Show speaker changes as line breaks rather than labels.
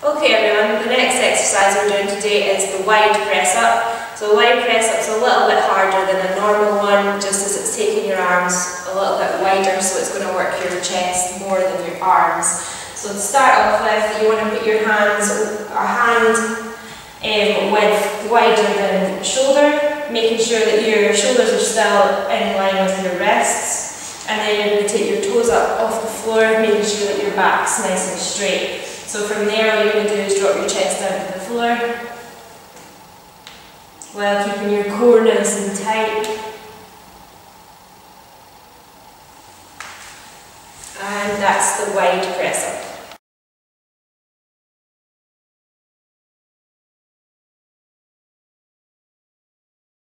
Okay everyone, the next exercise we're doing today is the wide press up. So a wide press up is a little bit harder than a normal one, just as it's taking your arms a little bit wider, so it's going to work your chest more than your arms. So to start off with, you want to put your hands, a hand um, width wider than shoulder, making sure that your shoulders are still in line with your wrists. And then you're going to take your toes up off the floor, making sure that your back's nice and straight. So from there, all you're going to do is drop your chest down to the floor while keeping your core nice and tight. And that's the wide